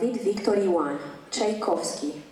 David Victor Iwan, Tchaikovsky,